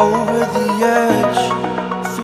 over the edge.